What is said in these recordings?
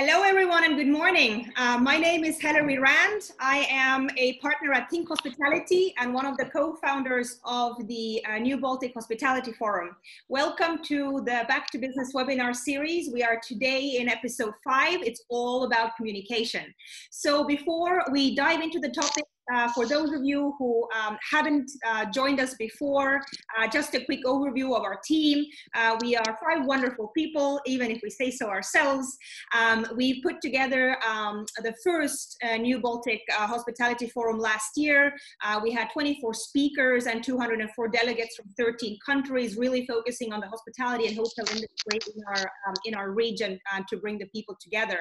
Hello, everyone, and good morning. Uh, my name is Hilary Rand. I am a partner at Think Hospitality and one of the co-founders of the uh, New Baltic Hospitality Forum. Welcome to the Back to Business webinar series. We are today in episode five. It's all about communication. So before we dive into the topic, uh, for those of you who um, haven't uh, joined us before, uh, just a quick overview of our team. Uh, we are five wonderful people, even if we say so ourselves. Um, we put together um, the first uh, New Baltic Hospitality Forum last year. we had 24 speakers and 204 delegates from 13 countries, really focusing on the hospitality and hotel industry in our, um, in our region to bring the people together.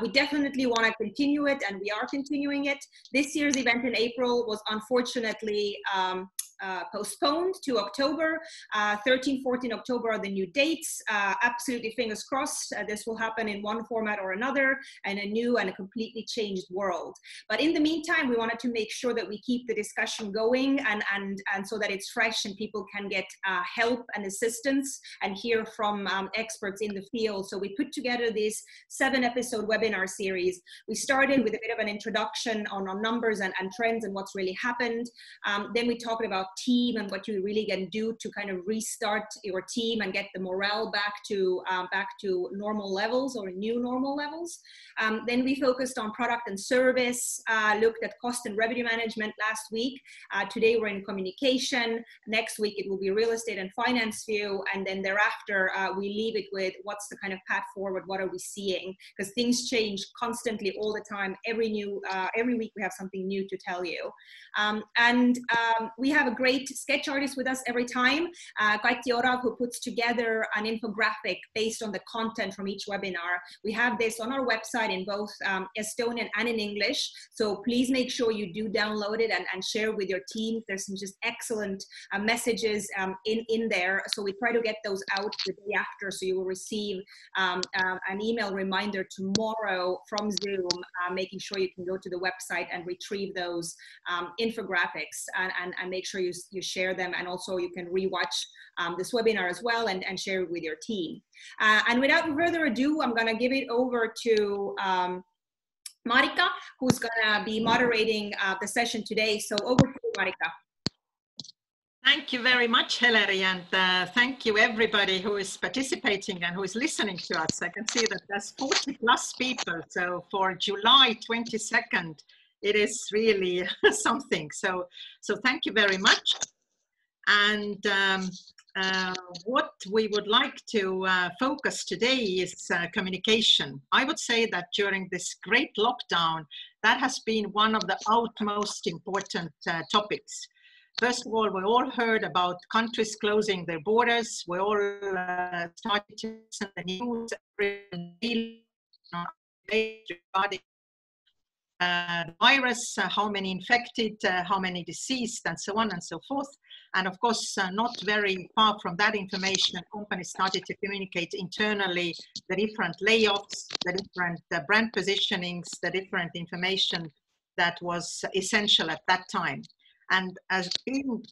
we definitely want to continue it, and we are continuing it. This year's event in April was unfortunately um, uh, postponed to October. Uh, 13, 14 October are the new dates. Uh, absolutely fingers crossed uh, this will happen in one format or another and a new and a completely changed world. But in the meantime, we wanted to make sure that we keep the discussion going and, and, and so that it's fresh and people can get uh, help and assistance and hear from um, experts in the field. So we put together this seven episode webinar series. We started with a bit of an introduction on, on numbers and, and trends and what's really happened. Um, then we talked about team and what you really can do to kind of restart your team and get the morale back to um, back to normal levels or new normal levels. Um, then we focused on product and service, uh, looked at cost and revenue management last week. Uh, today we're in communication. Next week it will be real estate and finance view, and then thereafter uh, we leave it with what's the kind of path forward. What are we seeing? Because things change constantly all the time. Every new uh, every week we have something new to tell you, um, and um, we have a great sketch artist with us every time, uh, Orav, who puts together an infographic based on the content from each webinar. We have this on our website in both um, Estonian and in English. So please make sure you do download it and, and share with your team. There's some just excellent uh, messages um, in, in there. So we try to get those out the day after. So you will receive um, uh, an email reminder tomorrow from Zoom, uh, making sure you can go to the website and retrieve those um, infographics and, and, and make sure you, you share them and also you can rewatch um, this webinar as well and, and share it with your team. Uh, and without further ado, I'm gonna give it over to um, Maarika, who's gonna be moderating uh, the session today. So over to you, Maarika. Thank you very much, Hilary, and uh, thank you everybody who is participating and who is listening to us. I can see that there's 40 plus people. So for July 22nd, it is really something. So, so thank you very much. And um, uh, what we would like to uh, focus today is uh, communication. I would say that during this great lockdown, that has been one of the utmost important uh, topics. First of all, we all heard about countries closing their borders. We all uh, started to to the news regarding uh, virus, uh, how many infected, uh, how many deceased, and so on and so forth. And of course, uh, not very far from that information, companies started to communicate internally the different layoffs, the different uh, brand positionings, the different information that was essential at that time. And as being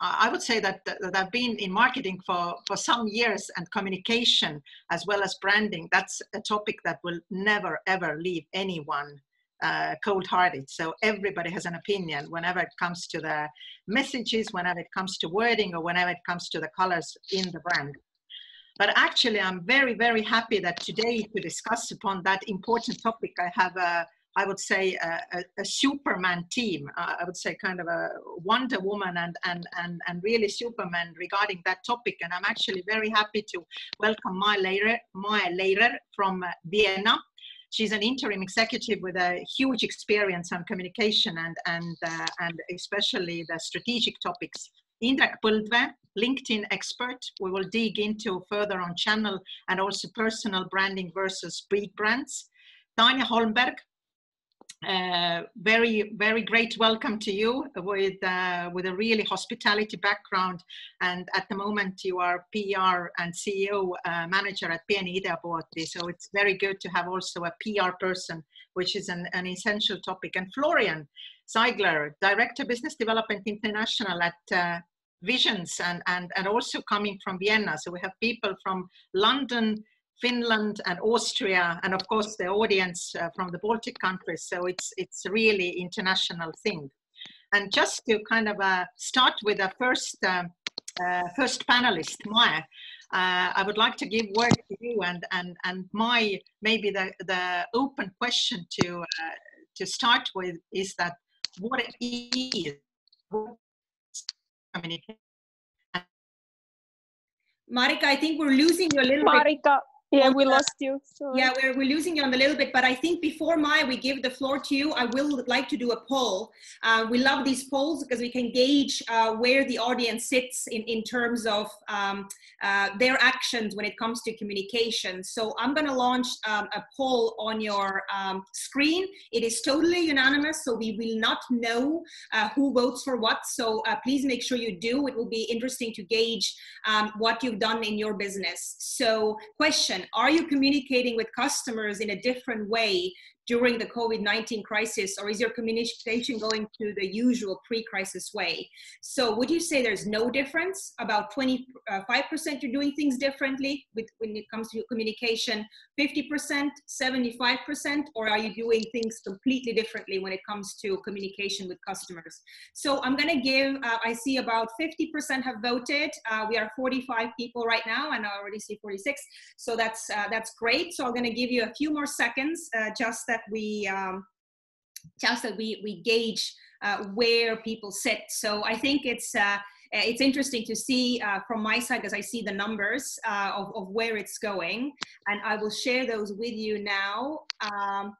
I would say that, that I've been in marketing for, for some years and communication as well as branding, that's a topic that will never ever leave anyone uh, cold-hearted. So everybody has an opinion whenever it comes to the messages, whenever it comes to wording, or whenever it comes to the colors in the brand. But actually, I'm very, very happy that today to discuss upon that important topic, I have a, I would say a, a, a Superman team. Uh, I would say kind of a Wonder Woman and, and, and, and really Superman regarding that topic. And I'm actually very happy to welcome Mae Leyrer, Mae Leyrer from Vienna. She's an interim executive with a huge experience on communication and, and, uh, and especially the strategic topics. Indrek Põldvee, LinkedIn expert. We will dig into further on channel and also personal branding versus big brands. Tanja Holmberg, uh, very, very great welcome to you with, uh, with a really hospitality background. And at the moment, you are PR and CEO uh, manager at Pieni Ideapuoti. So it's very good to have also a PR person, which is an, an essential topic. And Florian Ziegler, Director Business Development International at uh, Visions and, and, and also coming from Vienna. So we have people from London, Finland and Austria, and of course the audience uh, from the Baltic countries. So it's it's really international thing. And just to kind of uh, start with the first uh, uh first panelist, Mae, uh, I would like to give word to you and and and my maybe the the open question to uh, to start with is that what is communication Maarika, I think we're losing you a little Maarika, bit. Yeah, we lost you. Sorry. Yeah, we're, we're losing you on a little bit, but I think before Mae, we give the floor to you. I will like to do a poll. Uh, we love these polls because we can gauge uh, where the audience sits in, in terms of um, uh, their actions when it comes to communication. So I'm going to launch um, a poll on your um, screen. It is totally unanimous, so we will not know uh, who votes for what. So uh, please make sure you do. It will be interesting to gauge um, what you've done in your business. So question, are you communicating with customers in a different way during the COVID-19 crisis, or is your communication going to the usual pre-crisis way? So would you say there's no difference? About 25% you're doing things differently with, when it comes to communication, 50%, 75%, or are you doing things completely differently when it comes to communication with customers? So I'm gonna give, uh, I see about 50% have voted. Uh, we are 45 people right now, and I already see 46. So that's, uh, that's great. So I'm gonna give you a few more seconds uh, just that we um, just that we we gauge uh, where people sit. So I think it's uh, it's interesting to see uh, from my side as I see the numbers uh, of, of where it's going, and I will share those with you now. Um,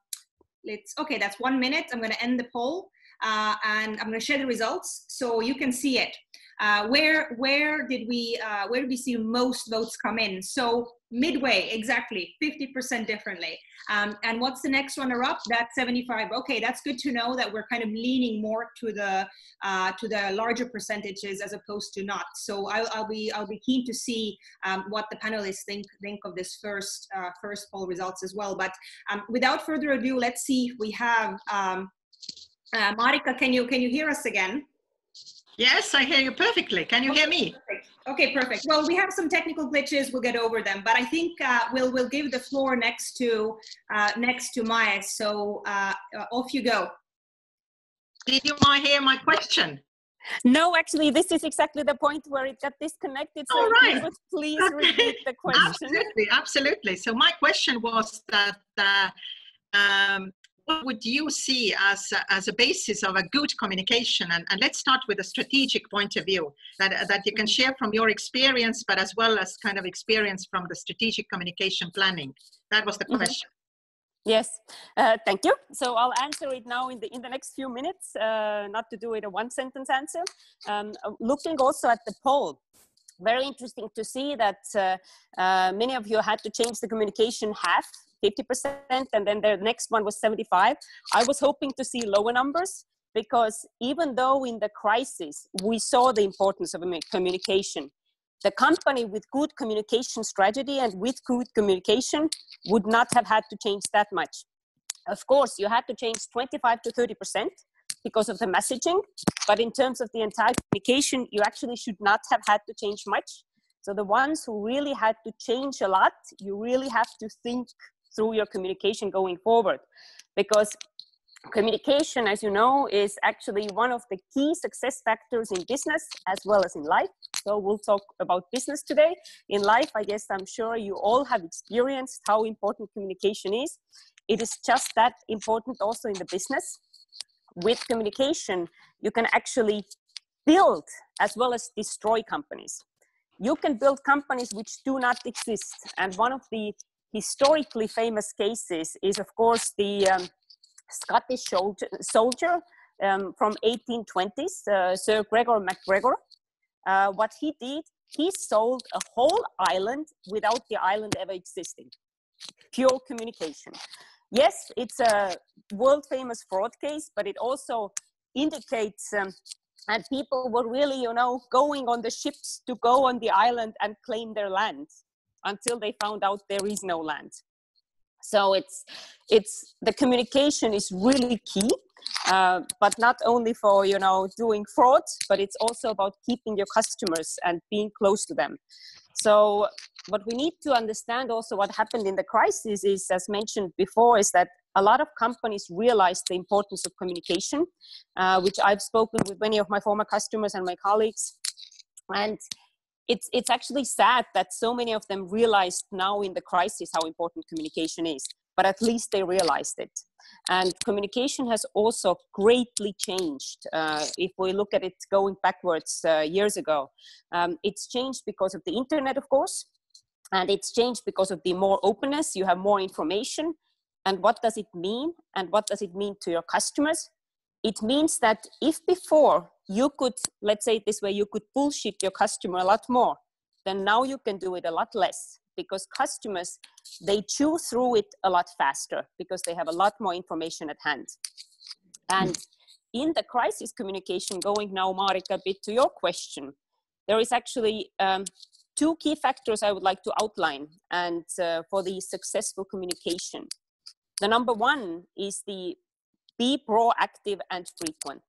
let's okay, that's one minute. I'm going to end the poll. Uh, and I'm going to share the results so you can see it. Uh, where where did we uh, where did we see most votes come in? So midway, exactly, 50% differently. Um, and what's the next runner up? That's 75. Okay, that's good to know that we're kind of leaning more to the uh, to the larger percentages as opposed to not. So I'll, I'll be I'll be keen to see um, what the panelists think think of this first uh, first poll results as well. But um, without further ado, let's see if we have. Um, uh, Maarika, can you can you hear us again? Yes, I hear you perfectly. Can you hear me? Okay, perfect. Well, we have some technical glitches. We'll get over them, but I think uh, we'll we'll give the floor next to uh, next to Mae. So uh, uh off you go. Did you hear my question? No, actually, this is exactly the point where it got disconnected. So All right. please repeat the question. Absolutely, absolutely. So my question was that uh, um, what would you see as a, as a basis of a good communication? And, and let's start with a strategic point of view that, that you can share from your experience, but as well as kind of experience from the strategic communication planning. That was the mm-hmm. question. Yes, uh, thank you. So I'll answer it now in the in the next few minutes. Uh, not to do it a one sentence answer. Um, looking also at the poll, very interesting to see that uh, uh, many of you had to change the communication half 50% and then the next one was 75 i was hoping to see lower numbers because even though in the crisis we saw the importance of communication the company with good communication strategy and with good communication would not have had to change that much. Of course you had to change 25 to 30 percent because of the messaging but in terms of the entire communication you actually should not have had to change much. So the ones who really had to change a lot you really have to think through your communication going forward. Because communication as you know is actually one of the key success factors in business as well as in life. So we'll talk about business today. In life i guess i'm sure you all have experienced how important communication is. It is just that important also in the business. With communication you can actually build as well as destroy companies. You can build companies which do not exist. And one of the historically famous cases is, of course, the um, Scottish soldier um, from 1820s, uh, Sir Gregor MacGregor. Uh, what he did, he sold a whole island without the island ever existing. Pure communication. Yes, it's a world famous fraud case, but it also indicates um, and people were really, you know, going on the ships to go on the island and claim their land until they found out there is no land so it's it's the communication is really key uh, but not only for you know doing fraud but it's also about keeping your customers and being close to them so what we need to understand also what happened in the crisis is, as mentioned before, is that a lot of companies realized the importance of communication, uh, which I've spoken with many of my former customers and my colleagues. And it's, it's actually sad that so many of them realized now in the crisis how important communication is, but at least they realized it. And communication has also greatly changed. Uh, if we look at it going backwards uh, years ago, um, it's changed because of the internet, of course, and it's changed because of the more openness. You have more information, and what does it mean? And what does it mean to your customers? It means that if before you could, let's say it this way, you could bullshit your customer a lot more, then now you can do it a lot less because customers they chew through it a lot faster because they have a lot more information at hand. And in the crisis communication going now maarika a bit to your question there is actually um, two key factors i would like to outline and uh, for the successful communication. The number one is the be proactive and frequent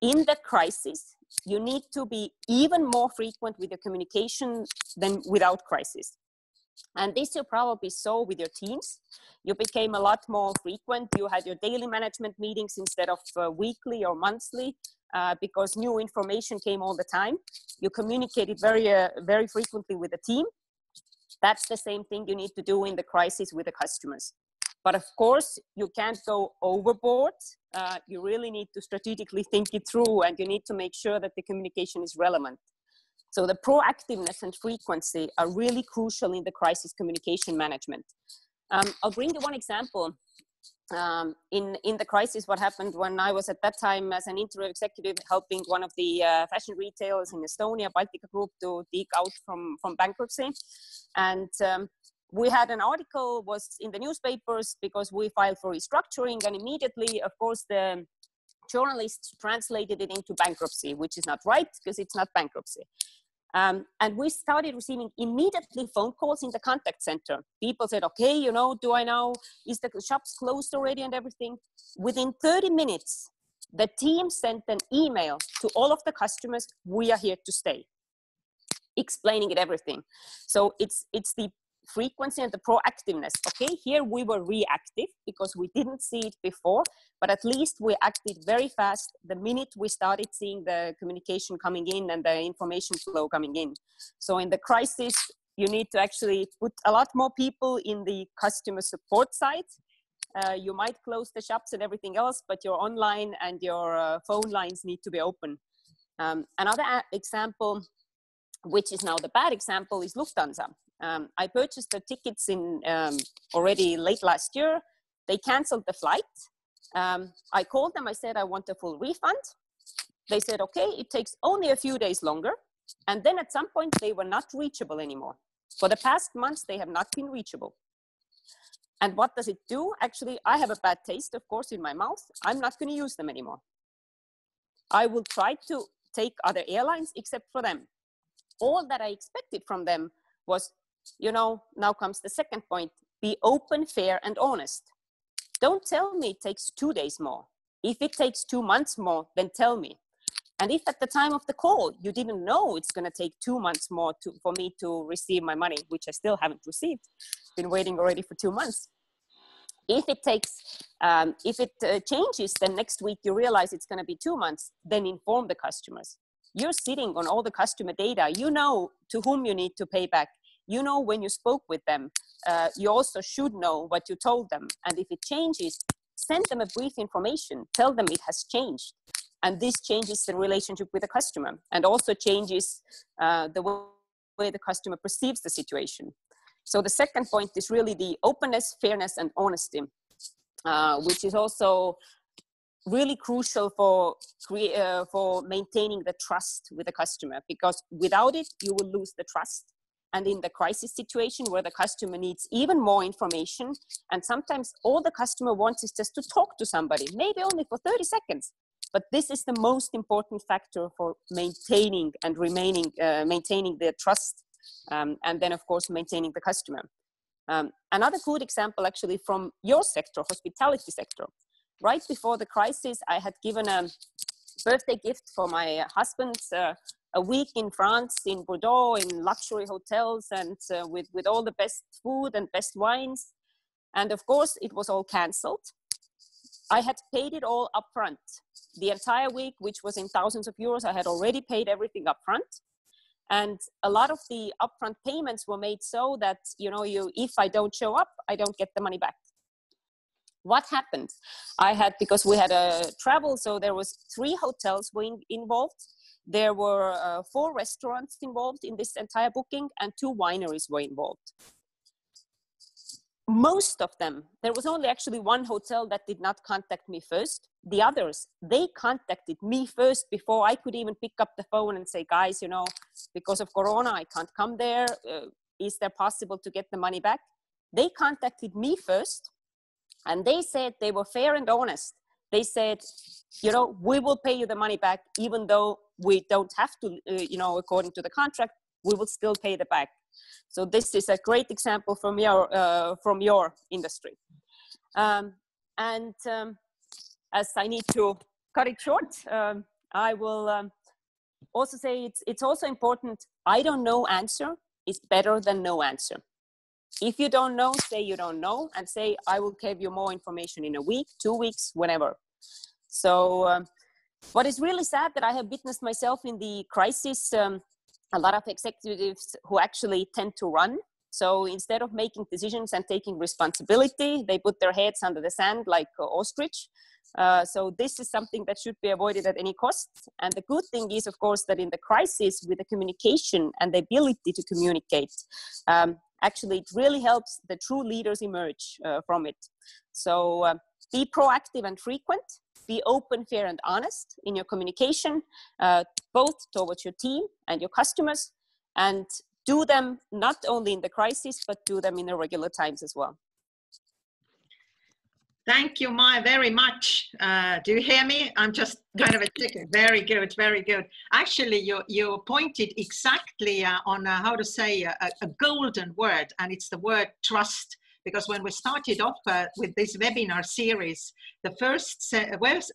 in the crisis you need to be even more frequent with your communication than without crisis. And this you probably saw with your teams. You became a lot more frequent. You had your daily management meetings instead of uh, weekly or monthly uh, because new information came all the time. You communicated very, uh, very frequently with the team. That's the same thing you need to do in the crisis with the customers. But of course, you can't go overboard. Uh, you really need to strategically think it through and you need to make sure that the communication is relevant. So the proactiveness and frequency are really crucial in the crisis communication management. Um, I'll bring you one example. Um, in in the crisis, what happened when I was at that time as an interim executive helping one of the uh, fashion retailers in Estonia, Baltika Group, to dig out from from bankruptcy, and um, we had an article was in the newspapers because we filed for restructuring and immediately of course the journalists translated it into bankruptcy which is not right because it's not bankruptcy. Um, and we started receiving immediately phone calls in the contact center. People said okay you know do i know is the shops closed already and everything? Within 30 minutes the team sent an email to all of the customers we are here to stay explaining it everything. So it's it's the frequency and the proactiveness. Okay, here we were reactive because we didn't see it before, but at least we acted very fast the minute we started seeing the communication coming in and the information flow coming in. So in the crisis, you need to actually put a lot more people in the customer support side. Uh, you might close the shops and everything else, but your online and your uh, phone lines need to be open. Um, another example, which is now the bad example, is Lufthansa. Um, I purchased the tickets in um, already late last year. They canceled the flight. Um, I called them. I said I want a full refund. They said okay. It takes only a few days longer. And then at some point they were not reachable anymore. For the past months they have not been reachable. And what does it do? Actually, I have a bad taste, of course, in my mouth. I'm not going to use them anymore. I will try to take other airlines except for them. All that I expected from them was you know, now comes the second point be open, fair, and honest. Don't tell me it takes two days more. If it takes two months more, then tell me. And if at the time of the call you didn't know it's going to take two months more to, for me to receive my money, which I still haven't received, been waiting already for two months. If it takes, um, if it uh, changes, then next week you realize it's going to be two months, then inform the customers. You're sitting on all the customer data. You know to whom you need to pay back you know when you spoke with them uh, you also should know what you told them. And if it changes send them a brief information. Tell them it has changed. And this changes the relationship with the customer and also changes uh, the way the customer perceives the situation. So the second point is really the openness fairness and honesty uh, which is also really crucial for uh, for maintaining the trust with the customer because without it you will lose the trust and in the crisis situation where the customer needs even more information and sometimes all the customer wants is just to talk to somebody maybe only for 30 seconds. But this is the most important factor for maintaining and remaining uh, maintaining their trust um, and then of course maintaining the customer. Um, another good example actually from your sector hospitality sector. Right before the crisis i had given a birthday gift for my husband uh, a week in France, in Bordeaux, in luxury hotels, and uh, with with all the best food and best wines. And of course, it was all cancelled. I had paid it all upfront. The entire week, which was in thousands of euros, I had already paid everything upfront. And a lot of the upfront payments were made so that you know, you if I don't show up, I don't get the money back what happened i had because we had a travel so there was three hotels were in, involved there were uh, four restaurants involved in this entire booking and two wineries were involved. Most of them there was only actually one hotel that did not contact me first. The others they contacted me first before i could even pick up the phone and say guys you know because of corona i can't come there. Uh, is there possible to get the money back? They contacted me first and they said they were fair and honest they said you know we will pay you the money back even though we don't have to uh, you know according to the contract we will still pay the back. So this is a great example from your uh, from your industry. Um, and um, as i need to cut it short um, i will um, also say it's it's also important i don't know answer is better than no answer if you don't know, say you don't know and say, I will give you more information in a week, two weeks, whenever. So, um, what is really sad that I have witnessed myself in the crisis, um, a lot of executives who actually tend to run. So instead of making decisions and taking responsibility, they put their heads under the sand like uh, ostrich. Uh, so this is something that should be avoided at any cost. And the good thing is, of course, that in the crisis, with the communication and the ability to communicate, um, actually it really helps the true leaders emerge uh, from it. So uh, be proactive and frequent. Be open fair and honest in your communication uh, both towards your team and your customers and do them not only in the crisis but do them in the regular times as well Thank you, Mae, very much. Uh, do you hear me? I'm just kind of a chicken. Very good, very good. Actually, you, you pointed exactly uh, on uh, how to say a, a, golden word, and it's the word trust. Because when we started off uh, with this webinar series, the first,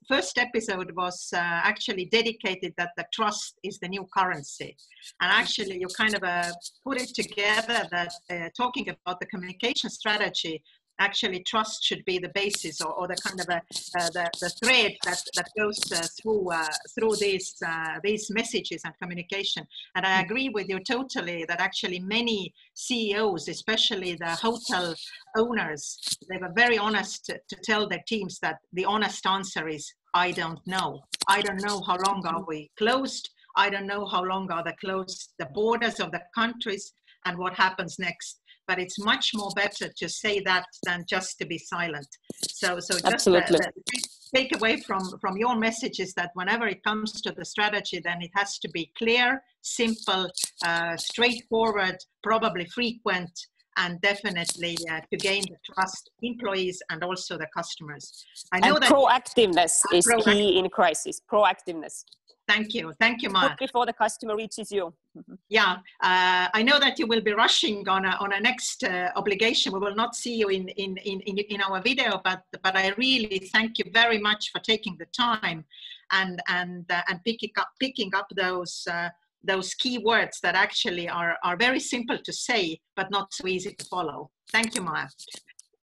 first episode was uh, actually dedicated that the trust is the new currency. And actually, you kind of uh, put it together that talking about the communication strategy actually trust should be the basis or, or the kind of a, uh, the, the thread that, that goes uh, through uh, through these uh, these messages and communication. And i agree with you totally that actually many ceos especially the hotel owners they were very honest to, to tell their teams that the honest answer is i don't know. I don't know how long are we closed. I don't know how long are the closed the borders of the countries and what happens next but it's much more better to say that than just to be silent. So, so just Absolutely. The, the take away from, from your message is that whenever it comes to the strategy, then it has to be clear, simple, uh, straightforward, probably frequent, and definitely uh, to gain the trust employees and also the customers. I know and that proactiveness is proactive. key in crisis. Proactiveness. Thank you. Thank you, Mae. Before the customer reaches you. Yeah, uh, I know that you will be rushing on a, on a next uh, obligation. We will not see you in, in, in, in our video, but, but I really thank you very much for taking the time and, and, uh, and picking up, picking up those, uh, those key words that actually are, are very simple to say, but not so easy to follow. Thank you, Mae.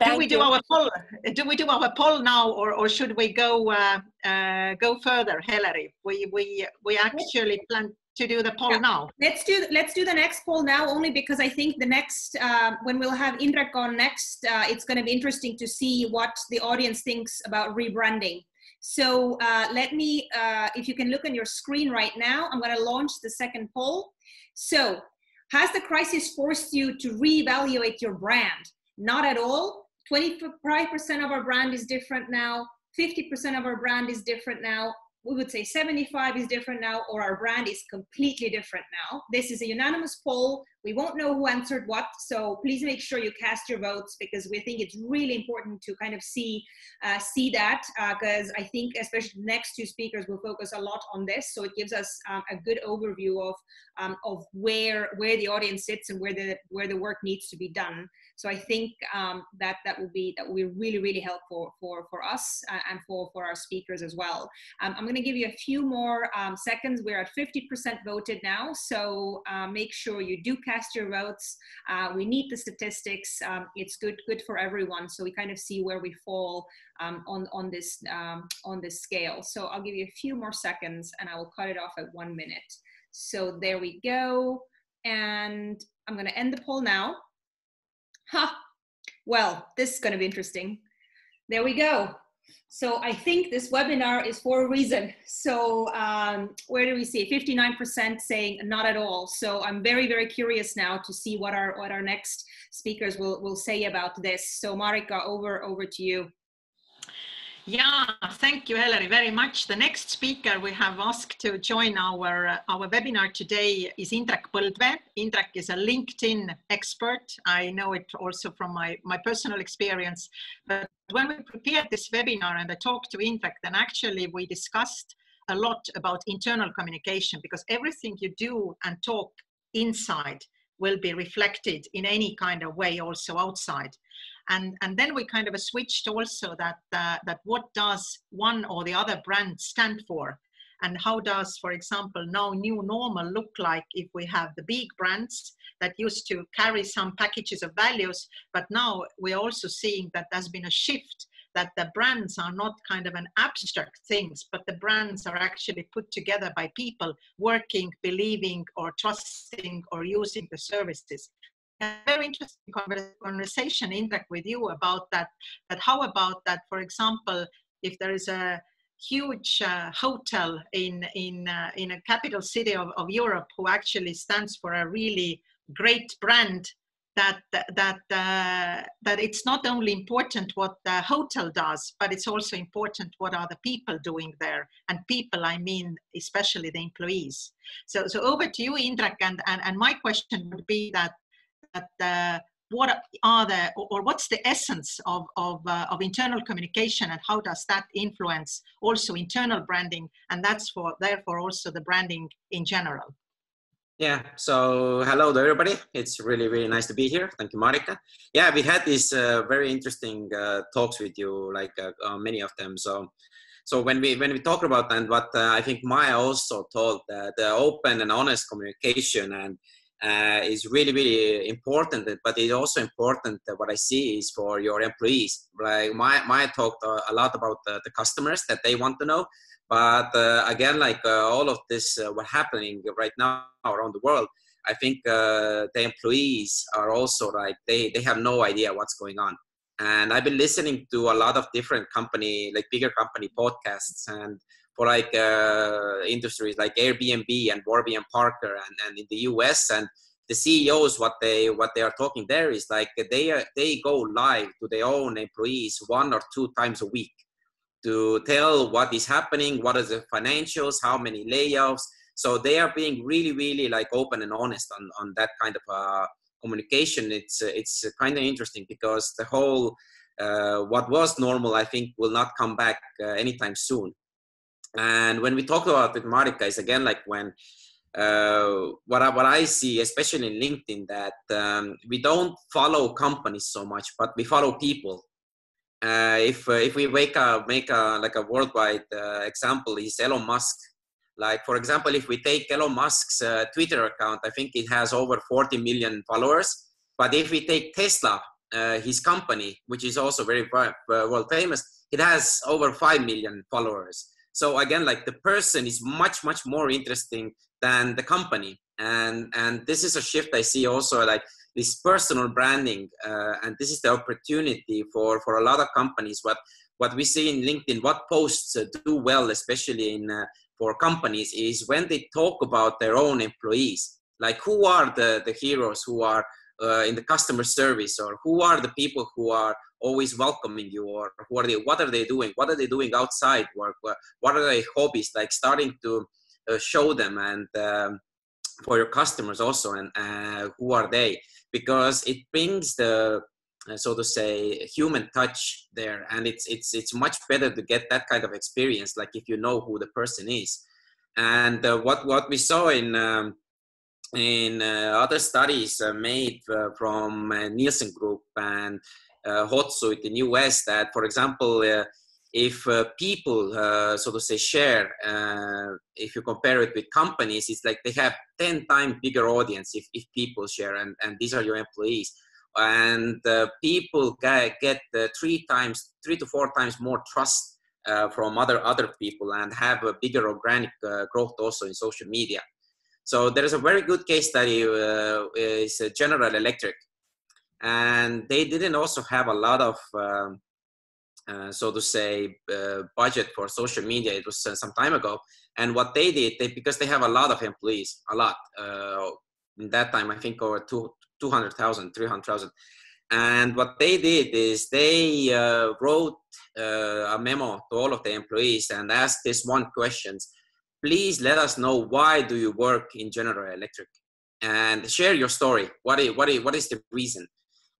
Thank do we you. do our poll? Do we do our poll now, or, or should we go uh, uh, go further, Hilary? We we we actually plan to do the poll yeah. now. Let's do let's do the next poll now, only because I think the next uh, when we'll have Indrek on next, uh, it's going to be interesting to see what the audience thinks about rebranding. So uh, let me, uh, if you can look on your screen right now, I'm going to launch the second poll. So, has the crisis forced you to reevaluate your brand? Not at all 25% of our brand is different now, 50% of our brand is different now, we would say 75 is different now, or our brand is completely different now. This is a unanimous poll. We won't know who answered what, so please make sure you cast your votes because we think it's really important to kind of see uh, see that because uh, I think especially next two speakers will focus a lot on this, so it gives us um, a good overview of um, of where where the audience sits and where the where the work needs to be done. So I think um, that that will be that will be really really helpful for for us uh, and for for our speakers as well. Um, I'm going to give you a few more um, seconds. We're at 50% voted now, so uh, make sure you do cast your votes. Uh, we need the statistics. Um, it's good good for everyone, so we kind of see where we fall um, on on this um, on this scale. So I'll give you a few more seconds, and I will cut it off at one minute. So there we go. And I'm going to end the poll now. Ha! Well, this is going to be interesting. There we go. So I think this webinar is for a reason. So um, where do we see 59% saying not at all. So I'm very, very curious now to see what our what our next speakers will, will say about this. So Maarika, over over to you. Yeah, thank you, Hilary, very much. The next speaker we have asked to join our, uh, our webinar today is Indrek Põldvee. Indrek is a LinkedIn expert. I know it also from my, my personal experience. But when we prepared this webinar and I talked to Indrek, then actually we discussed a lot about internal communication because everything you do and talk inside will be reflected in any kind of way also outside and and then we kind of switched also that uh, that what does one or the other brand stand for? And how does for example now new normal look like if we have the big brands that used to carry some packages of values but now we're also seeing that there's been a shift that the brands are not kind of an abstract things but the brands are actually put together by people working believing or trusting or using the services very interesting conversation Indrek with you about that. That how about that, for example, if there is a huge uh, hotel in in uh, in a capital city of, of Europe who actually stands for a really great brand that that uh, that it's not only important what the hotel does but it's also important what are the people doing there and people i mean especially the employees so so over to you indrek and and, and my question would be that that uh, what are the or what's the essence of of, uh, of internal communication and how does that influence also internal branding and that's for therefore also the branding in general? Yeah so hello to everybody. It's really really nice to be here. Thank you maarika. Yeah we had these uh, very interesting uh, talks with you like uh, uh, many of them. So so when we when we talk about and what i think mae also told the open and honest communication and uh, is really really important but it's also important what i see is for your employees. Like my my talked a lot about the, the customers that they want to know but uh, again like uh, all of this uh, what happening right now around the world i think uh, the employees are also like they they have no idea what's going on. And i've been listening to a lot of different company like bigger company podcasts and for like uh, industries like Airbnb and Warby and Parker and, and in the US and the CEOs what they what they are talking there is like they are, they go live to their own employees one or two times a week to tell what is happening, what are the financials, how many layoffs. So they are being really really like open and honest on on that kind of uh, communication. It's it's kind of interesting because the whole uh, what was normal I think will not come back uh, anytime soon and when we talk about with Maarika is again like when uh, what I, what I see, especially in LinkedIn, that um, we don't follow companies so much, but we follow people. Uh, if uh, if we make a make a like a worldwide uh, example, is Elon Musk. Like for example, if we take Elon Musk's uh, Twitter account, I think it has over 40 million followers. But if we take Tesla, uh, his company, which is also very world famous, it has over 5 million followers so again like the person is much much more interesting than the company. And and this is a shift i see also like this personal branding uh, and this is the opportunity for for a lot of companies. What what we see in linkedin what posts uh, do well especially in uh, for companies is when they talk about their own employees. Like who are the the heroes who are uh, in the customer service or who are the people who are always welcoming you or who are they what are they doing? What are they doing outside? Work what are their hobbies? Like starting to uh, show them and um, for your customers also and uh, who are they? Because it brings the uh, so to say human touch there and it's it's it's much better to get that kind of experience like if you know who the person is. And uh, what what we saw in um, in uh, other studies uh, made uh, from Nielsen Group and Hootsuite in the US that, for example, if uh, people, uh, so to say, share, uh, if you compare it with companies, it's like they have 10 times bigger audience if, if people share, and, and these are your employees. And people get, get three times, three to four times more trust from other other people and have a bigger organic growth also in social media. So there is a very good case study. Uh, is General Electric, and they didn't also have a lot of um, uh, so to say, uh, budget for social media. It was uh, some time ago. And what they did, they, because they have a lot of employees, a lot. Uh, in that time, I think over two, 200,000, 300,000. And what they did is they uh, wrote a memo to all of the employees and asked this one questions. Please let us know why do you work in General Electric and share your story. What is, what is, what is the reason?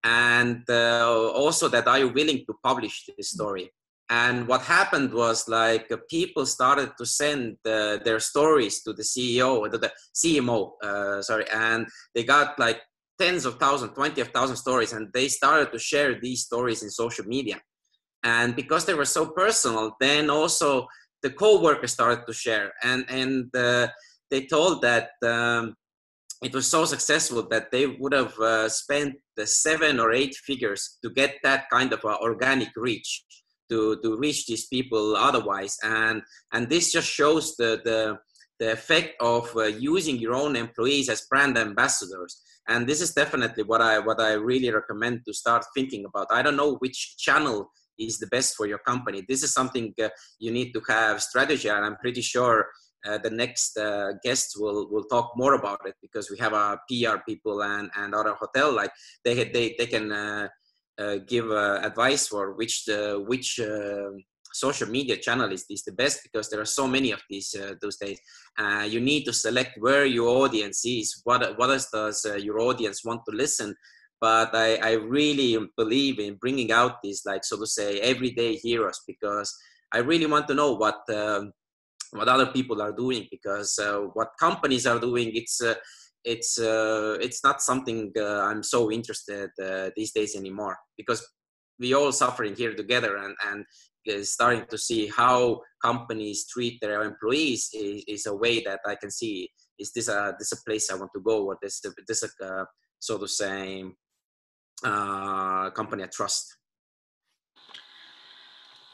and uh, also that are you willing to publish this story and what happened was like uh, people started to send uh, their stories to the ceo to the cmo uh, sorry and they got like tens of thousands 20 of thousand stories and they started to share these stories in social media and because they were so personal then also the co-workers started to share and and uh, they told that um, it was so successful that they would have uh, spent the seven or eight figures to get that kind of uh, organic reach to, to reach these people otherwise. And and this just shows the the, the effect of uh, using your own employees as brand ambassadors. And this is definitely what i what i really recommend to start thinking about. I don't know which channel is the best for your company this is something uh, you need to have strategy and i'm pretty sure uh, the next uh, guests will will talk more about it because we have our PR people and and other hotel like they they they can uh, uh give uh, advice for which the which uh, social media channel is, is the best because there are so many of these those days. you need to select where your audience is. What what does your audience want to listen? But I, I really believe in bringing out these like so to say everyday heroes because I really want to know what. Um, what other people are doing because uh, what companies are doing it's uh, it's uh, it's not something uh, i'm so interested uh, these days anymore because we all suffering here together and and starting to see how companies treat their employees is, is, a way that i can see is this a this a place i want to go or this this a uh, so to say company i trust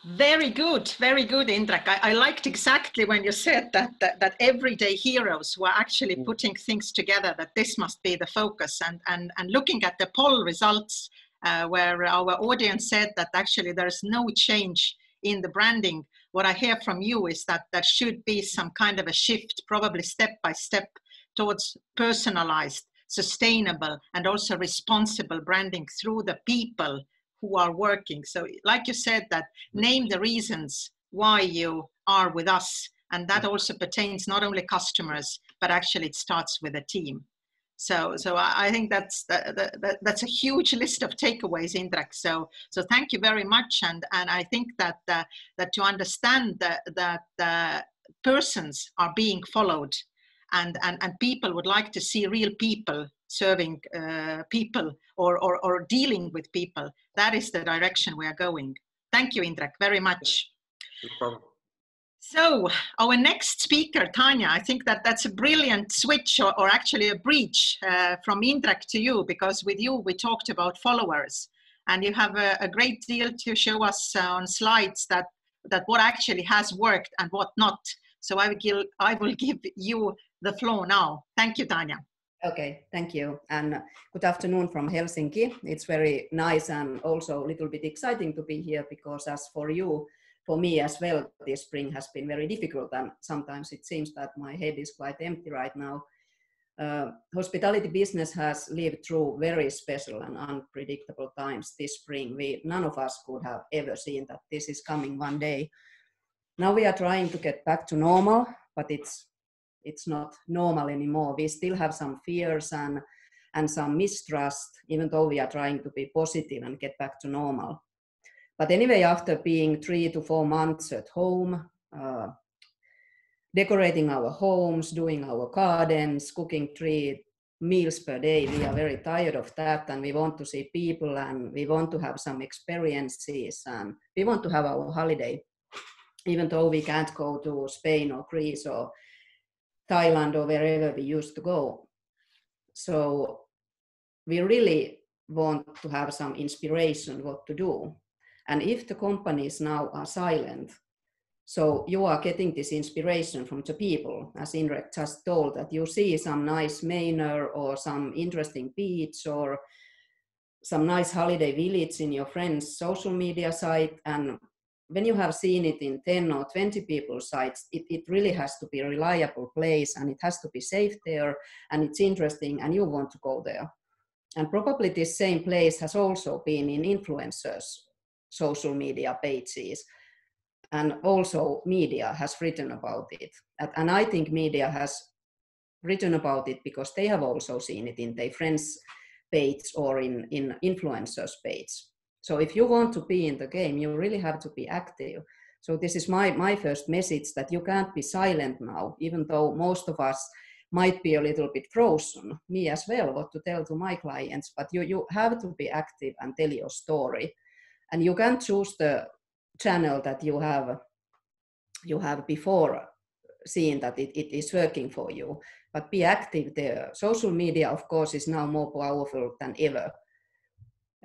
very good, very good, Indrek. I, I, liked exactly when you said that, that, that everyday heroes were actually mm. putting things together. That this must be the focus, and and and looking at the poll results, uh, where our audience said that actually there is no change in the branding. What I hear from you is that there should be some kind of a shift, probably step by step, towards personalized, sustainable, and also responsible branding through the people who are working. So, like you said, that name the reasons why you are with us, and that also pertains not only customers, but actually it starts with a team. So, so I think that's that, that, that's a huge list of takeaways, Indrek. So, so thank you very much, and and I think that uh, that to understand that that uh, persons are being followed, and and and people would like to see real people serving uh, people or, or, or dealing with people. That is the direction we are going. Thank you, Indrek, very much. No. So our next speaker, Tanja, I think that that's a brilliant switch or, or actually a breach uh, from Indrek to you because with you we talked about followers and you have a, a great deal to show us uh, on slides that, that what actually has worked and what not. So I will, give, I will give you the floor now. Thank you, Tanja. Okay, thank you. And good afternoon from Helsinki. It's very nice and also a little bit exciting to be here because as for you, for me as well, this spring has been very difficult and sometimes it seems that my head is quite empty right now. Uh, hospitality business has lived through very special and unpredictable times this spring. We, none of us could have ever seen that this is coming one day. Now we are trying to get back to normal, but it's it's not normal anymore. We still have some fears and and some mistrust, even though we are trying to be positive and get back to normal. But anyway, after being three to four months at home, uh, decorating our homes, doing our gardens, cooking three meals per day. We are very tired of that and we want to see people and we want to have some experiences and we want to have our holiday, even though we can't go to Spain or Greece or Thailand or wherever we used to go. So we really want to have some inspiration what to do. And if the companies now are silent, so you are getting this inspiration from the people, as Indrek just told, that you see some nice manor or some interesting beach or some nice holiday village in your friend's social media site. And when you have seen it in 10 or 20 people's sites, it, it really has to be a reliable place and it has to be safe there and it's interesting and you want to go there. And probably this same place has also been in influencers' social media pages. And also media has written about it. And I think media has written about it because they have also seen it in their friends' page or in, in influencers' page. So if you want to be in the game, you really have to be active. So this is my, my first message that you can't be silent now, even though most of us might be a little bit frozen, me as well, what to tell to my clients, but you, you have to be active and tell your story. And you can choose the channel that you have you have before seen that it, it is working for you. But be active there. Social media, of course, is now more powerful than ever.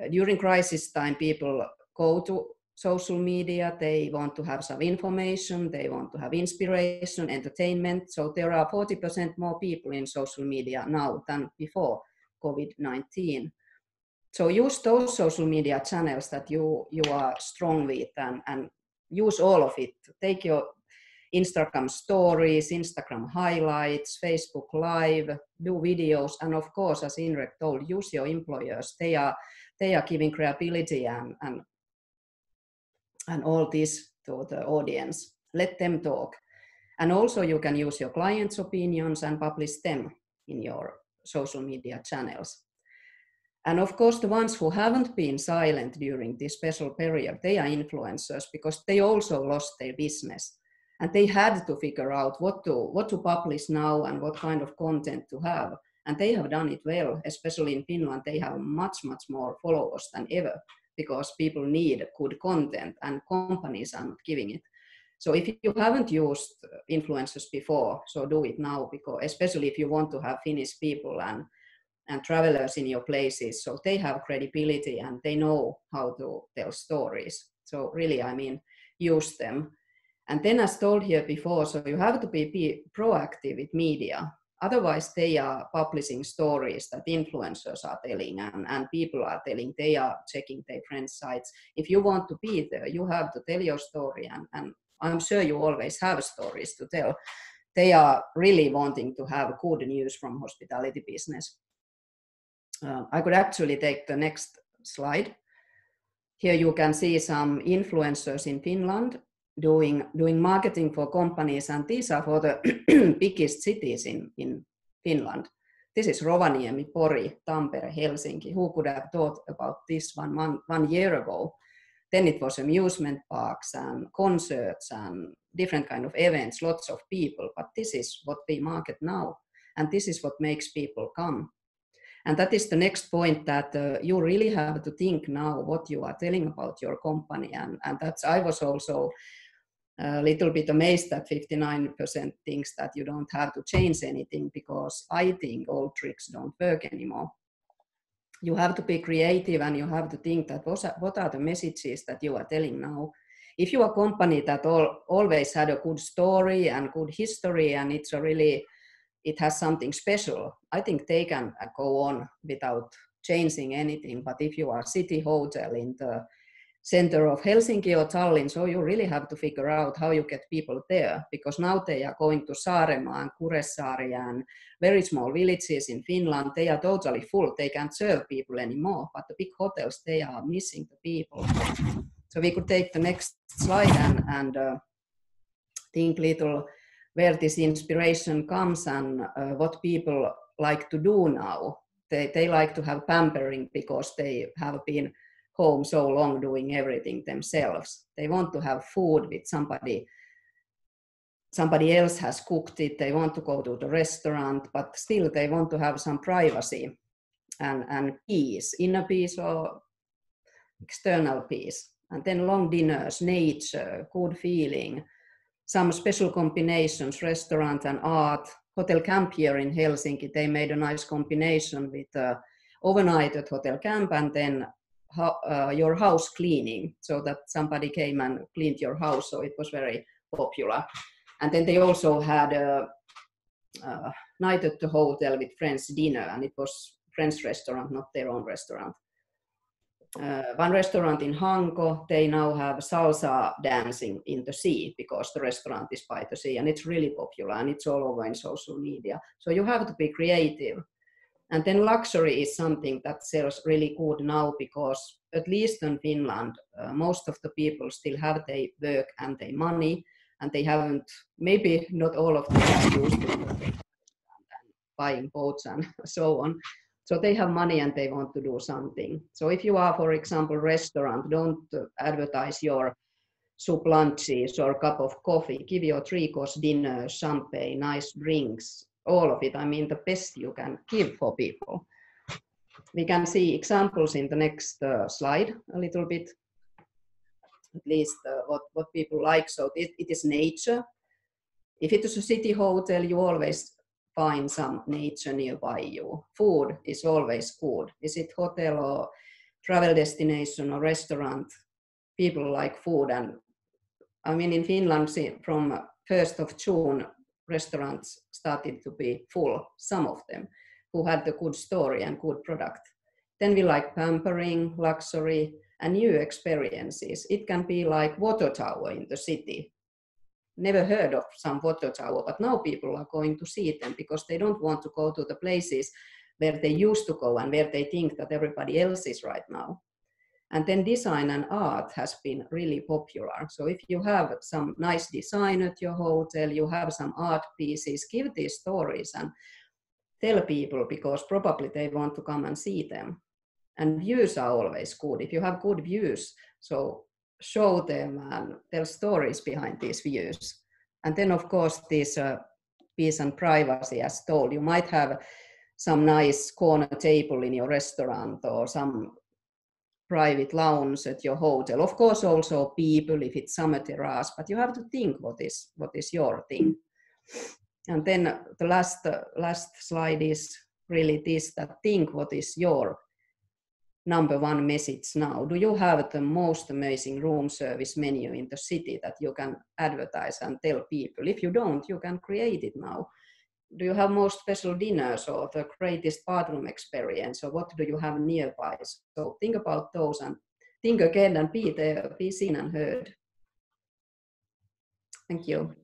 During crisis time, people go to social media, they want to have some information, they want to have inspiration, entertainment. So there are 40% more people in social media now than before COVID-19. So use those social media channels that you, you are strong with and, and use all of it. Take your Instagram stories, Instagram highlights, Facebook Live, do videos, and of course, as Indrek told, use your employers. They are they are giving credibility and, and and all this to the audience. Let them talk. And also you can use your clients' opinions and publish them in your social media channels. And of course, the ones who haven't been silent during this special period, they are influencers because they also lost their business. And they had to figure out what to, what to publish now and what kind of content to have. And they have done it well, especially in Finland. They have much, much more followers than ever because people need good content and companies are not giving it. So if you haven't used influencers before, so do it now because especially if you want to have Finnish people and and travelers in your places, so they have credibility and they know how to tell stories. So really, I mean, use them. And then as told here before, so you have to be, be proactive with media Otherwise, they are publishing stories that influencers are telling and, and people are telling. They are checking their friends' sites. If you want to be there, you have to tell your story. And, and I'm sure you always have stories to tell. They are really wanting to have good news from hospitality business. Uh, I could actually take the next slide. Here you can see some influencers in Finland doing doing marketing for companies, and these are for the biggest cities in in Finland. This is Rovaniemi, Pori, Tampere, Helsinki. Who could have thought about this one, one one year ago? Then it was amusement parks and concerts and different kind of events, lots of people. But this is what we market now, and this is what makes people come. And that is the next point that uh, you really have to think now what you are telling about your company. And, and that's, I was also a little bit amazed that 59% thinks that you don't have to change anything because I think old tricks don't work anymore. You have to be creative and you have to think that what are the messages that you are telling now. If you are a company that all, always had a good story and good history and it's a really, it has something special, I think they can go on without changing anything. But if you are a city hotel in the center of Helsinki or Tallinn, so you really have to figure out how you get people there because now they are going to Saaremaa and Kuressaare and very small villages in Finland. They are totally full. They can't serve people anymore, but the big hotels, they are missing the people. So we could take the next slide and, and uh, think little where this inspiration comes and uh, what people like to do now. They, they like to have pampering because they have been home so long doing everything themselves. They want to have food with somebody somebody else has cooked it, they want to go to the restaurant, but still they want to have some privacy and, and peace, inner peace or external peace. And then long dinners, nature, good feeling, some special combinations, restaurant and art. Hotel Camp here in Helsinki, they made a nice combination with uh, overnight at Hotel Camp and then uh, your house cleaning, so that somebody came and cleaned your house. So it was very popular. And then they also had a, a night at the hotel with friends dinner, and it was friends restaurant, not their own restaurant. Uh, one restaurant in Hanko, they now have salsa dancing in the sea because the restaurant is by the sea and it's really popular and it's all over in social media. So you have to be creative. And then luxury is something that sells really good now because at least in Finland, uh, most of the people still have their work and their money and they haven't, maybe not all of them are buying boats and so on. So they have money and they want to do something. So if you are, for example, restaurant, don't advertise your soup lunches or cup of coffee. Give your three-course dinner, champagne, nice drinks, all of it. I mean, the best you can give for people. We can see examples in the next uh, slide a little bit, at least uh, what, what people like. So it, it is nature. If it is a city hotel, you always find some nature nearby you. Food is always good. Is it hotel or travel destination or restaurant? People like food and I mean in Finland from 1st of June restaurants started to be full, some of them, who had a good story and good product. Then we like pampering, luxury, and new experiences. It can be like water tower in the city never heard of some water tower, but now people are going to see them because they don't want to go to the places where they used to go and where they think that everybody else is right now. And then design and art has been really popular. So if you have some nice design at your hotel, you have some art pieces, give these stories and tell people because probably they want to come and see them. And views are always good. If you have good views, so show them and tell stories behind these views. And then, of course, this uh, peace and privacy, as told, you might have some nice corner table in your restaurant or some private lounge at your hotel. Of course, also people if it's summer terrace, but you have to think what is what is your thing. And then the last uh, last slide is really this: that think what is your number one message now? Do you have the most amazing room service menu in the city that you can advertise and tell people? If you don't, you can create it now. Do you have most special dinners or the greatest bathroom experience or what do you have nearby? So think about those and think again and be there, be seen and heard. Thank you.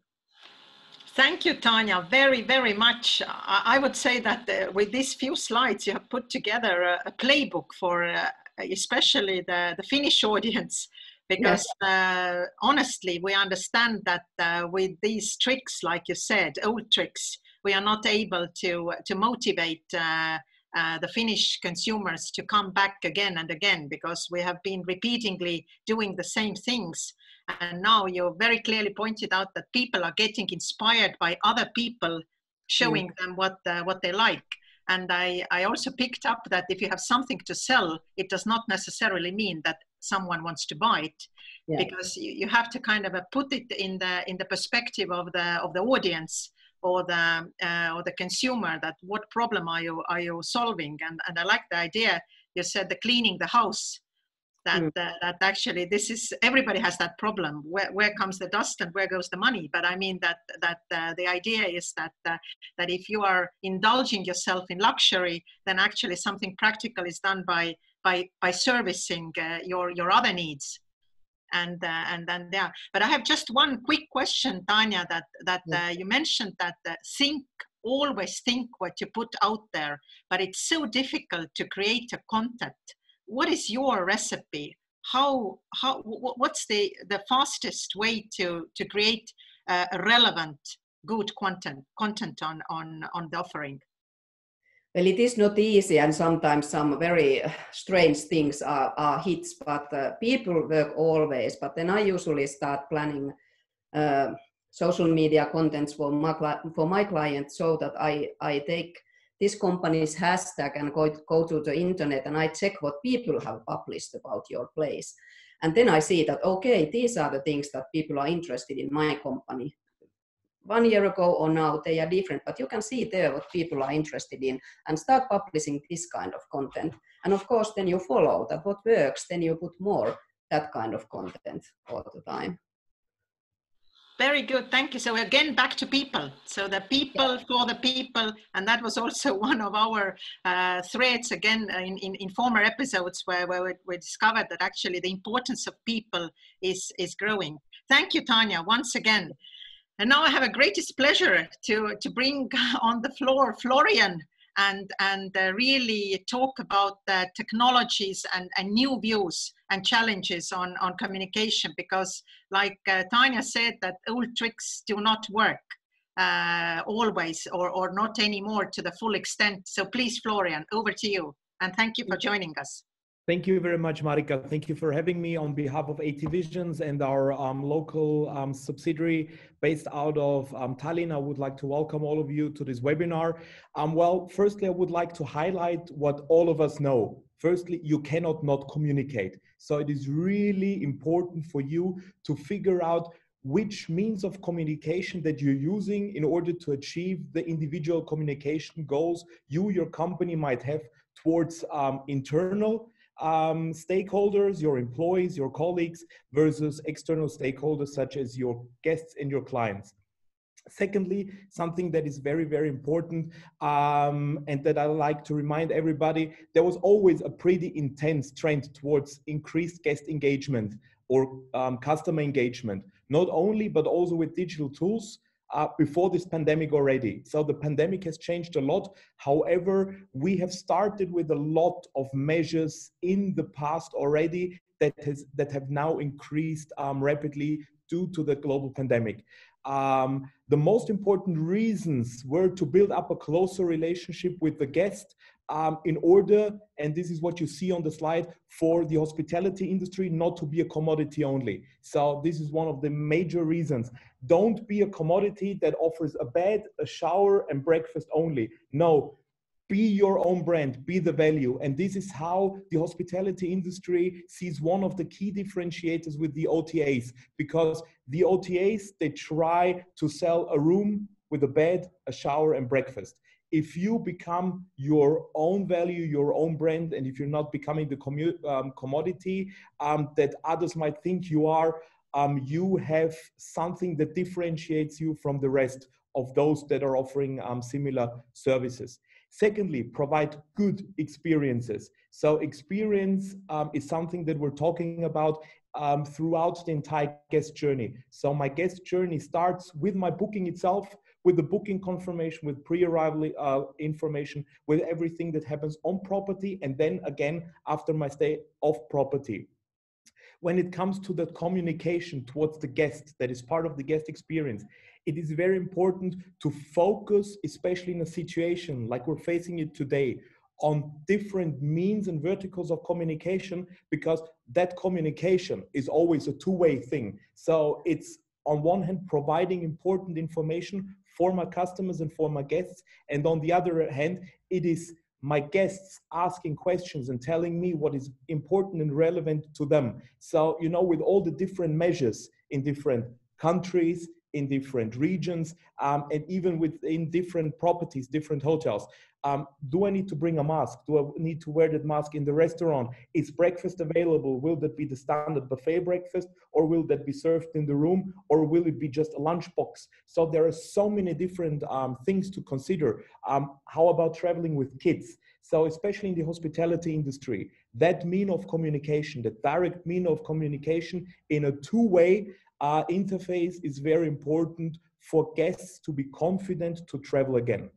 Thank you, Tanja, very, very much. I would say that uh, with these few slides, you have put together a, a playbook for uh, especially the, the Finnish audience, because yes. uh, honestly, we understand that uh, with these tricks, like you said, old tricks, we are not able to, to motivate uh, uh, the Finnish consumers to come back again and again because we have been repeatedly doing the same things and now you very clearly pointed out that people are getting inspired by other people showing mm. them what uh, what they like and I, I also picked up that if you have something to sell it does not necessarily mean that someone wants to buy it yeah. because you, you have to kind of uh, put it in the in the perspective of the of the audience or the uh, or the consumer that what problem are you are you solving? And and i like the idea you said the cleaning the house that mm. uh, that actually this is everybody has that problem. Where, where comes the dust and where goes the money? But i mean that that uh, the idea is that uh, that if you are indulging yourself in luxury then actually something practical is done by by by servicing uh, your your other needs and uh, and then yeah but i have just one quick question tanja that that uh, you mentioned that think always think what you put out there but it's so difficult to create a content what is your recipe? How, how, what's the, the fastest way to, to create uh, a relevant, good content, content on, on, on the offering? Well, it is not easy, and sometimes some very strange things are, are hits, but uh, people work always. But then I usually start planning uh, social media contents for my, for my client so that I, I take this company's hashtag and go, go to the internet and I check what people have published about your place. And then I see that, okay, these are the things that people are interested in my company. One year ago or now, they are different, but you can see there what people are interested in and start publishing this kind of content. And of course, then you follow that what works, then you put more that kind of content all the time. Very good, thank you. So again, back to people. So the people yeah. for the people, and that was also one of our uh, threads again uh, in, in, in, former episodes where, where we, we, discovered that actually the importance of people is, is growing. Thank you, Tanja, once again. And now I have a greatest pleasure to, to bring on the floor Florian and, and uh, really talk about the technologies and, and new views and challenges on, on communication because like uh, Tanja said that old tricks do not work uh, always or, or not anymore to the full extent. So please, Florian, over to you. And thank you for joining us. Thank you very much, Maarika. Thank you for having me on behalf of AT Visions and our um, local um, subsidiary based out of um, Tallinn. I would like to welcome all of you to this webinar. Um, well, firstly, I would like to highlight what all of us know. Firstly, you cannot not communicate. So it is really important for you to figure out which means of communication that you're using in order to achieve the individual communication goals you, your company might have towards um, internal um, stakeholders, your employees, your colleagues, versus external stakeholders such as your guests and your clients. Secondly, something that is very, very important um, and that I like to remind everybody, there was always a pretty intense trend towards increased guest engagement or um, customer engagement, not only, but also with digital tools uh, before this pandemic already. So the pandemic has changed a lot. However, we have started with a lot of measures in the past already that has that have now increased um, rapidly due to the global pandemic. Um, the most important reasons were to build up a closer relationship with the guest um, in order, and this is what you see on the slide, for the hospitality industry not to be a commodity only. So this is one of the major reasons. Don't be a commodity that offers a bed, a shower, and breakfast only. No, be your own brand, be the value. And this is how the hospitality industry sees one of the key differentiators with the OTAs, because the OTAs, they try to sell a room with a bed, a shower, and breakfast if you become your own value, your own brand, and if you're not becoming the um, commodity um, that others might think you are, um, you have something that differentiates you from the rest of those that are offering um, similar services. Secondly, provide good experiences. So experience um, is something that we're talking about um, throughout the entire guest journey. So my guest journey starts with my booking itself, with the booking confirmation, with pre-arrival uh, information, with everything that happens on property, and then again after my stay off property. When it comes to the communication towards the guest, that is part of the guest experience, it is very important to focus, especially in a situation like we're facing it today, on different means and verticals of communication because that communication is always a two-way thing. So it's on one hand providing important information for my customers and for my guests. And on the other hand, it is my guests asking questions and telling me what is important and relevant to them. So, you know, with all the different measures in different countries, in different regions, um, and even within different properties, different hotels. Um, do I need to bring a mask? Do I need to wear that mask in the restaurant? Is breakfast available? Will that be the standard buffet breakfast or will that be served in the room or will it be just a lunchbox? So there are so many different um, things to consider. Um, how about traveling with kids? So especially in the hospitality industry, that mean of communication, the direct mean of communication in a two-way uh, interface is very important for guests to be confident to travel again.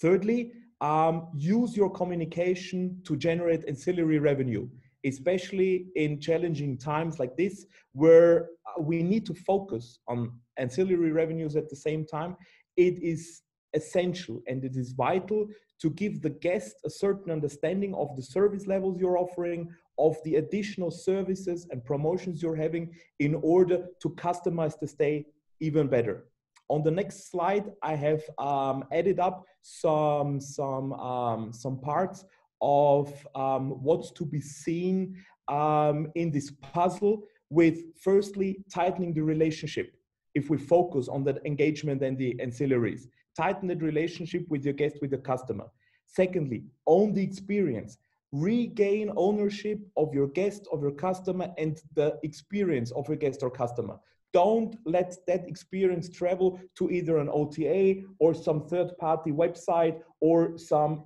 Thirdly, um, use your communication to generate ancillary revenue, especially in challenging times like this, where uh, we need to focus on ancillary revenues at the same time. It is essential and it is vital to give the guest a certain understanding of the service levels you're offering, of the additional services and promotions you're having in order to customize the stay even better. On the next slide, I have um, added up some, some, um, some parts of um, what's to be seen um, in this puzzle with firstly tightening the relationship. If we focus on that engagement and the ancillaries tighten the relationship with your guest with the customer. Secondly own the experience regain ownership of your guest of your customer and the experience of your guest or customer don't let that experience travel to either an OTA or some third party website or some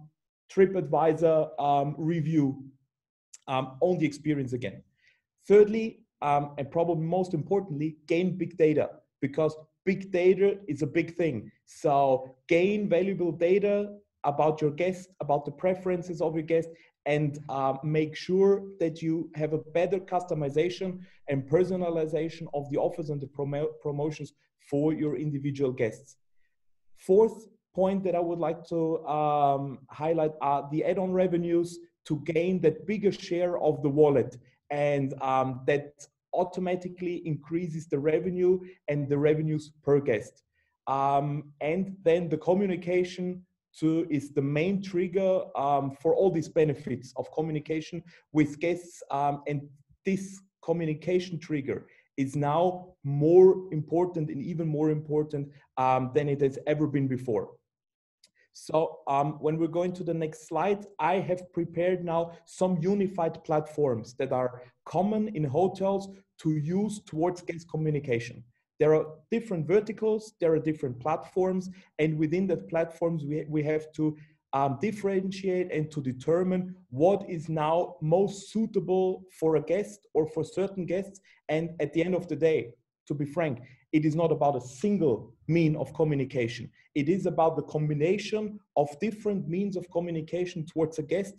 TripAdvisor um, review um, on the experience again. Thirdly, um, and probably most importantly, gain big data because big data is a big thing. So gain valuable data about your guest, about the preferences of your guest, and uh, make sure that you have a better customization and personalization of the offers and the prom promotions for your individual guests. Fourth point that I would like to um, highlight are the add-on revenues to gain that bigger share of the wallet and um, that automatically increases the revenue and the revenues per guest. Um, and then the communication to is the main trigger um, for all these benefits of communication with guests. Um, and this communication trigger is now more important and even more important um, than it has ever been before. So um, when we're going to the next slide, I have prepared now some unified platforms that are common in hotels to use towards guest communication. There are different verticals, there are different platforms, and within that platforms, we, we have to um, differentiate and to determine what is now most suitable for a guest or for certain guests. And at the end of the day, to be frank, it is not about a single mean of communication. It is about the combination of different means of communication towards a guest.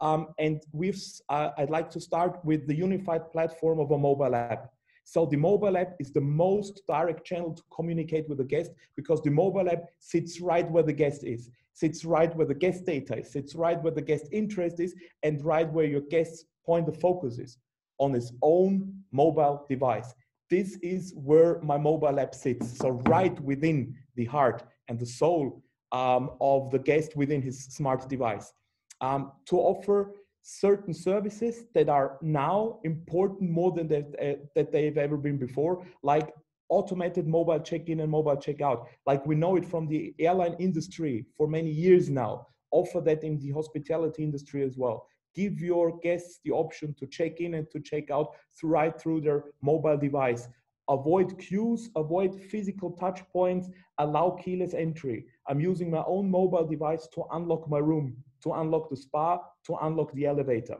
Um, and we've, uh, I'd like to start with the unified platform of a mobile app. So the mobile app is the most direct channel to communicate with the guest because the mobile app sits right where the guest is, sits right where the guest data is, sits right where the guest interest is, and right where your guest's point of focus is on his own mobile device. This is where my mobile app sits. So right within the heart and the soul um, of the guest within his smart device. Um, to offer certain services that are now important more than that, uh, that they've ever been before, like automated mobile check-in and mobile check-out. Like we know it from the airline industry for many years now, offer that in the hospitality industry as well give your guests the option to check in and to check out right through their mobile device. Avoid queues, avoid physical touch points, allow keyless entry. I'm using my own mobile device to unlock my room, to unlock the spa, to unlock the elevator.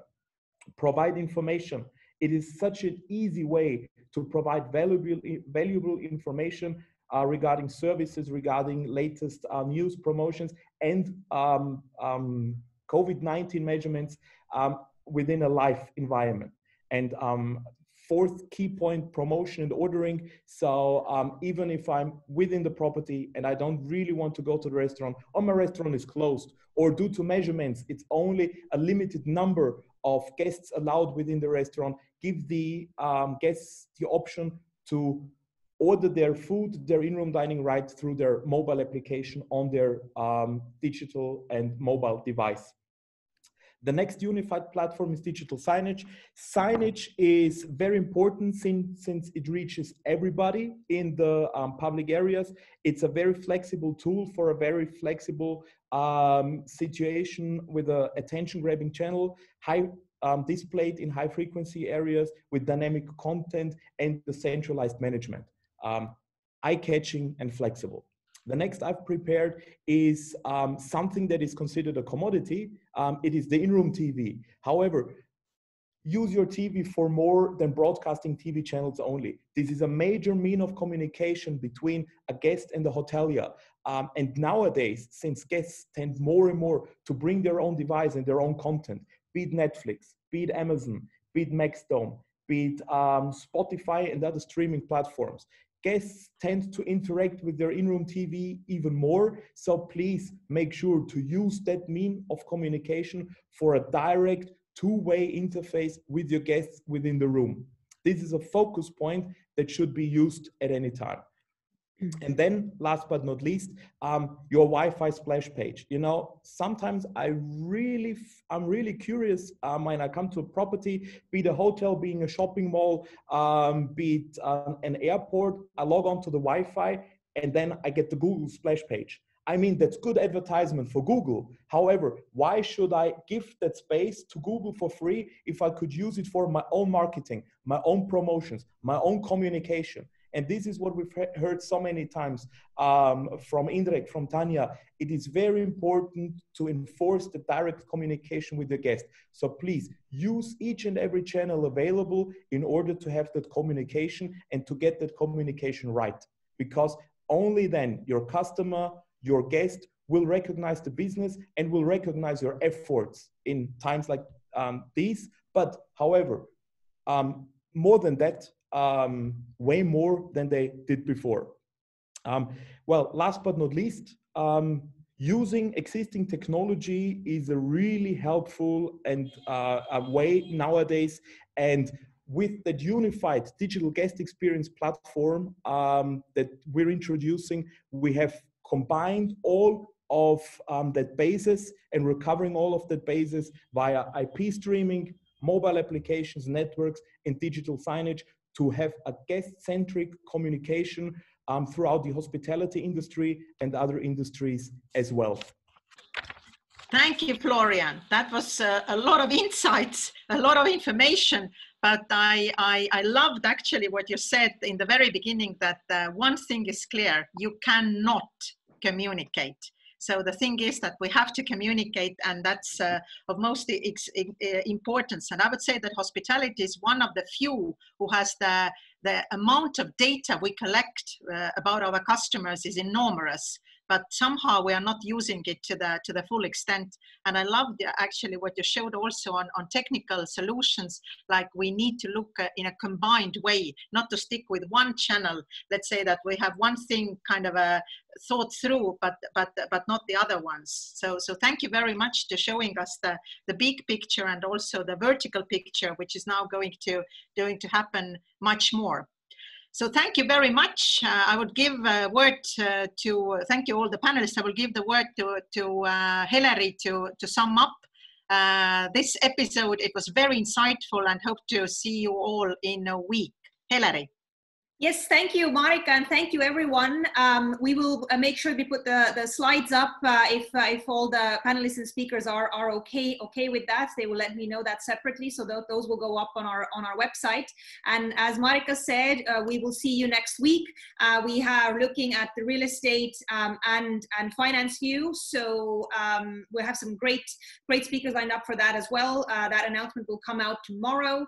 Provide information. It is such an easy way to provide valuable, valuable information uh, regarding services, regarding latest uh, news promotions, and um, um, COVID-19 measurements um, within a live environment. And um, fourth key point, promotion and ordering. So um, even if I'm within the property and I don't really want to go to the restaurant or my restaurant is closed or due to measurements, it's only a limited number of guests allowed within the restaurant, give the um, guests the option to order their food, their in-room dining right through their mobile application on their um, digital and mobile device. The next unified platform is digital signage. Signage is very important since, since it reaches everybody in the um, public areas. It's a very flexible tool for a very flexible um, situation with a attention grabbing channel, high um, displayed in high frequency areas with dynamic content and the centralized management. Um, eye catching and flexible. The next I've prepared is um, something that is considered a commodity. Um, it is the in-room TV. However, use your TV for more than broadcasting TV channels only. This is a major mean of communication between a guest and the hotelier. Um, and nowadays, since guests tend more and more to bring their own device and their own content, be it Netflix, be it Amazon, be it Maxdome, be it um, Spotify and other streaming platforms guests tend to interact with their in-room TV even more. So please make sure to use that mean of communication for a direct two-way interface with your guests within the room. This is a focus point that should be used at any time. And then last but not least um, your wi-fi splash page you know sometimes i really i'm really curious um, when i come to a property be it a hotel being a shopping mall um, be it um, an airport i log on to the wi-fi and then i get the google splash page I mean, that's good advertisement for Google. However, why should I give that space to Google for free if I could use it for my own marketing, my own promotions, my own communication? And this is what we've heard so many times um, from Indrek, from Tanja. It is very important to enforce the direct communication with the guest. So please use each and every channel available in order to have that communication and to get that communication right. Because only then your customer, your guest will recognize the business and will recognize your efforts in times like um, these. But however, um, more than that, um, way more than they did before. Um, well, last but not least, um, using existing technology is a really helpful and uh, a way nowadays. And with that unified digital guest experience platform um, that we're introducing, we have combined all of um, that basis and we're covering all of that basis via IP streaming, mobile applications, networks, and digital signage to have a guest-centric communication um, throughout the hospitality industry and other industries as well. Thank you, Florian. That was uh, a lot of insights, a lot of information. But I, I, I loved actually what you said in the very beginning that uh, one thing is clear you cannot communicate so the thing is that we have to communicate, and that's uh, of most importance. And I would say that hospitality is one of the few who has the the amount of data we collect uh, about our customers is enormous but somehow we are not using it to the to the full extent. And i love actually what you showed also on, on technical solutions like we need to look uh, in a combined way not to stick with one channel. Let's say that we have one thing kind of a uh, thought through but but but not the other ones. So so thank you very much to showing us the the big picture and also the vertical picture which is now going to going to happen much more so thank you very much. Uh, I would give a word uh, to, thank you all the panelists. I will give the word to, to uh, Hilary to, to sum up uh, this episode. It was very insightful and hope to see you all in a week. Hilary. Yes, thank you, Maarika, and thank you, everyone. Um, we will uh, make sure we put the, the slides up uh, if, uh, if all the panelists and speakers are, are okay okay with that. They will let me know that separately, so th those will go up on our on our website. And as Maarika said, uh, we will see you next week. Uh, we are looking at the real estate um, and and finance view. So um, we have some great great speakers lined up for that as well. Uh, that announcement will come out tomorrow.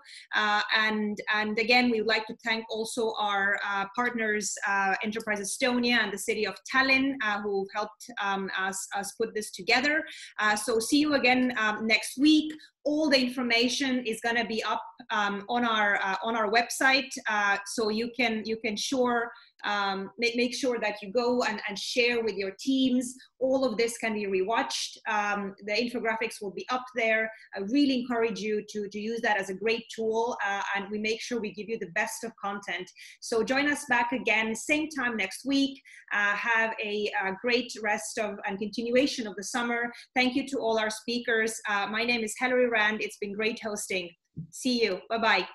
and and again, we would like to thank also our our uh, partners, uh, Enterprise Estonia and the city of Tallinn, uh, who helped um, us, us put this together. Uh, so see you again um, next week. All the information is going to be up um, on our uh, on our website, so you can you can sure um, make, make sure that you go and, and share with your teams. All of this can be rewatched. Um, the infographics will be up there. I really encourage you to, to use that as a great tool uh, and we make sure we give you the best of content. So join us back again, same time next week. Uh, have a, a, great rest of and continuation of the summer. Thank you to all our speakers. Uh, my name is Hilary Rande. It's been great hosting. See you. Bye-bye.